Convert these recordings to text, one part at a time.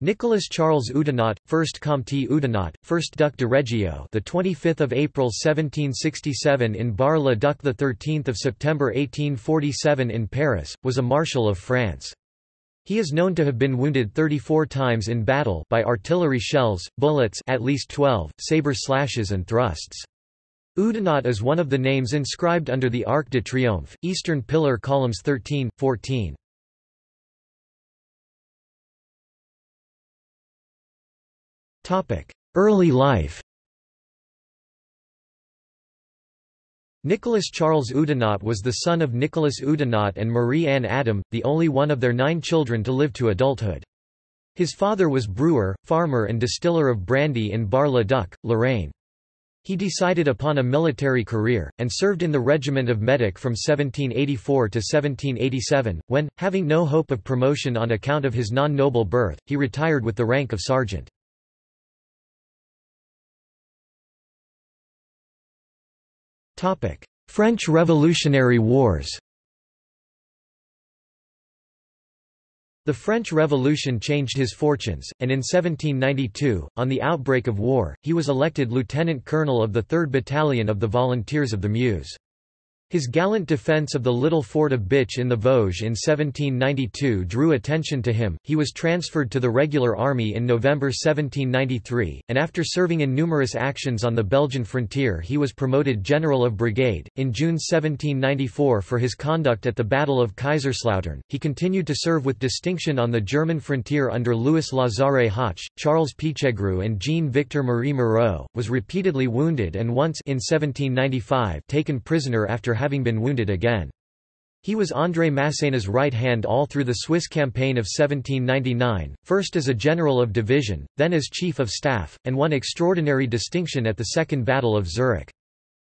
Nicolas Charles Oudinot, 1st Comte Oudinot, 1st Duc de Reggio, the 25th of April 1767 in Bar-le-Duc, the 13th of September 1847 in Paris, was a marshal of France. He is known to have been wounded 34 times in battle by artillery shells, bullets, at least 12, saber slashes and thrusts. Oudinot is one of the names inscribed under the Arc de Triomphe, Eastern Pillar columns 13, 14. Early life Nicolas Charles Oudinot was the son of Nicholas Oudinot and Marie-Anne Adam, the only one of their nine children to live to adulthood. His father was brewer, farmer and distiller of brandy in Bar-le-Duc, Lorraine. He decided upon a military career, and served in the regiment of Médoc from 1784 to 1787, when, having no hope of promotion on account of his non-noble birth, he retired with the rank of sergeant. French Revolutionary Wars The French Revolution changed his fortunes, and in 1792, on the outbreak of war, he was elected lieutenant colonel of the 3rd Battalion of the Volunteers of the Meuse. His gallant defence of the little fort of Bitche in the Vosges in 1792 drew attention to him. He was transferred to the regular army in November 1793, and after serving in numerous actions on the Belgian frontier, he was promoted general of brigade. In June 1794, for his conduct at the Battle of Kaiserslautern, he continued to serve with distinction on the German frontier under Louis Lazare Hoche, Charles Pichegru, and Jean Victor Marie Moreau, was repeatedly wounded and once in 1795 taken prisoner after having been wounded again. He was André Masséna's right hand all through the Swiss campaign of 1799, first as a general of division, then as chief of staff, and won extraordinary distinction at the Second Battle of Zurich.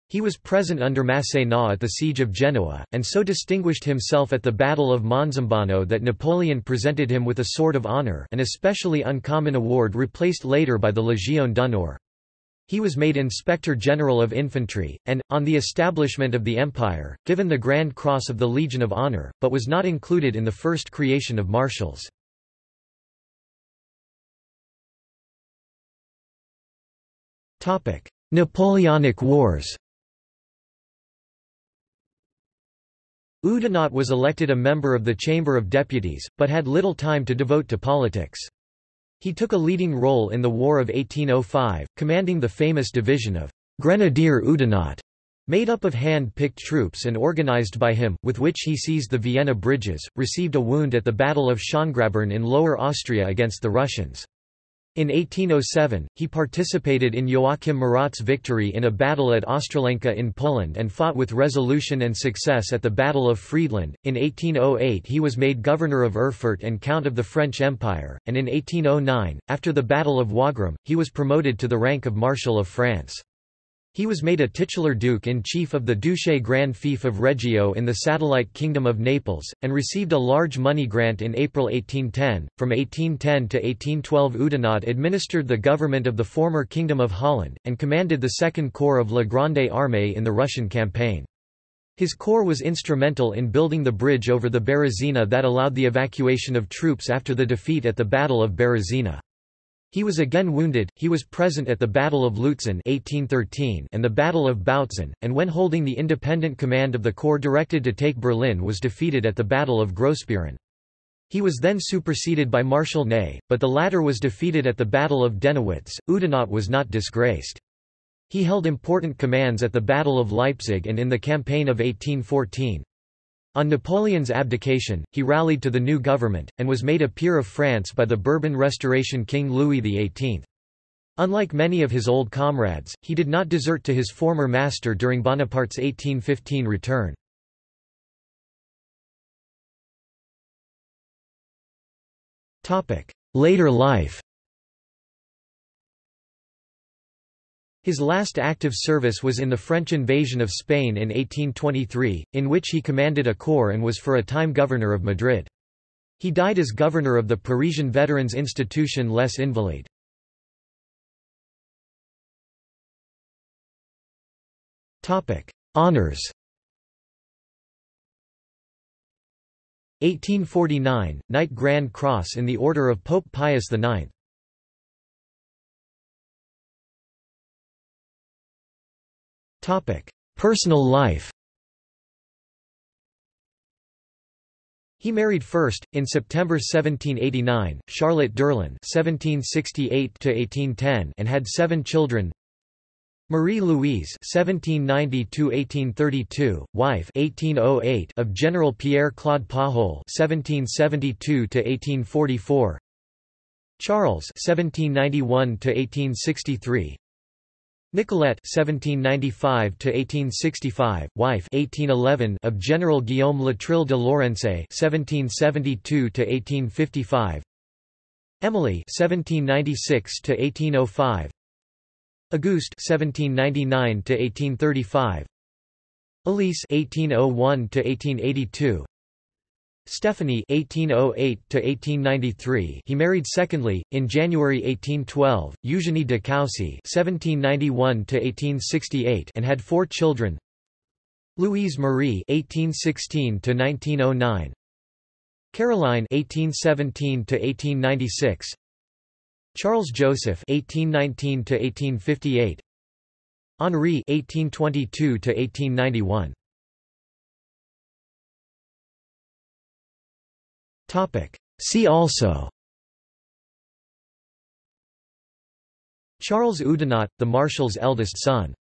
He was present under Masséna at the Siege of Genoa, and so distinguished himself at the Battle of Monzambano that Napoleon presented him with a Sword of Honour an especially uncommon award replaced later by the Légion d'honneur. He was made Inspector General of Infantry, and, on the establishment of the Empire, given the Grand Cross of the Legion of Honor, but was not included in the first creation of marshals. Napoleonic Wars Oudinot was elected a member of the Chamber of Deputies, but had little time to devote to politics. He took a leading role in the War of 1805, commanding the famous division of Grenadier Oudinot, made up of hand-picked troops and organized by him, with which he seized the Vienna bridges, received a wound at the Battle of Schongrabern in Lower Austria against the Russians. In 1807, he participated in Joachim Murat's victory in a battle at Ostrolenka in Poland and fought with resolution and success at the Battle of Friedland. In 1808, he was made governor of Erfurt and Count of the French Empire, and in 1809, after the Battle of Wagram, he was promoted to the rank of Marshal of France. He was made a titular duke-in-chief of the Duché Grand Fief of Reggio in the satellite Kingdom of Naples, and received a large money grant in April 1810. From 1810 to 1812 Oudinot administered the government of the former Kingdom of Holland, and commanded the Second Corps of La Grande Armée in the Russian campaign. His corps was instrumental in building the bridge over the Berezina that allowed the evacuation of troops after the defeat at the Battle of Berezina. He was again wounded, he was present at the Battle of Lutzen 1813 and the Battle of Bautzen, and when holding the independent command of the corps directed to take Berlin was defeated at the Battle of Grossbeeren. He was then superseded by Marshal Ney, but the latter was defeated at the Battle of Dennewitz. Oudinot was not disgraced. He held important commands at the Battle of Leipzig and in the campaign of 1814. On Napoleon's abdication, he rallied to the new government, and was made a peer of France by the Bourbon Restoration King Louis XVIII. Unlike many of his old comrades, he did not desert to his former master during Bonaparte's 1815 return. Later life His last active service was in the French invasion of Spain in 1823, in which he commanded a corps and was for a time governor of Madrid. He died as governor of the Parisian Veterans Institution Les Invalides. Honours 1849, Knight Grand Cross in the Order of Pope Pius IX. Personal life He married first, in September 1789, Charlotte Durlin (1768–1810) and had seven children. Marie Louise (1790–1832), wife (1808) of General Pierre Claude Pajol (1772–1844). Charles (1791–1863). Nicolette (1795–1865), wife (1811) of General Guillaume Latrille de Lorencez (1772–1855). Emily (1796–1805). Auguste (1799–1835). Elise (1801–1882). Stephanie (1808–1893). He married secondly in January 1812, Eugénie de Coucy (1791–1868), and had four children. Louise Marie (1816–1909). Caroline (1817–1896). Charles Joseph (1819–1858). Henri (1822–1891). See also. Charles Oudinot, the Marshal's eldest son